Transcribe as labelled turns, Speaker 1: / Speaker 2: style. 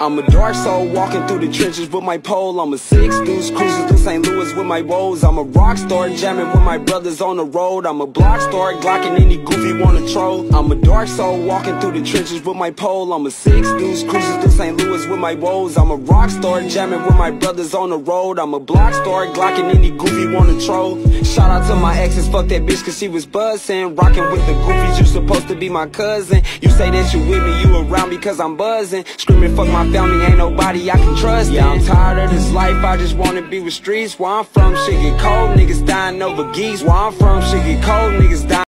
Speaker 1: I'm a dark soul walking through the trenches with my pole. I'm a six deuce cruising my woes. I'm a rock star jamming with my brothers on the road. I'm a block star glocking any goofy wanna troll. I'm a dark soul walking through the trenches with my pole. I'm a six deuce cruising through St. Louis with my woes. I'm a rock star jamming with my brothers on the road. I'm a block star glocking any goofy wanna troll. Shout out to my exes, fuck that bitch cause she was buzzing. Rocking with the goofies, you supposed to be my cousin. You say that you with me, you around me because I'm buzzing. Screaming fuck my family, ain't nobody I can trust. Yeah, I'm tired of this life, I just wanna be with streets. Where I'm from, shit get cold, niggas dying over geese. Where I'm from, shit get cold, niggas dying.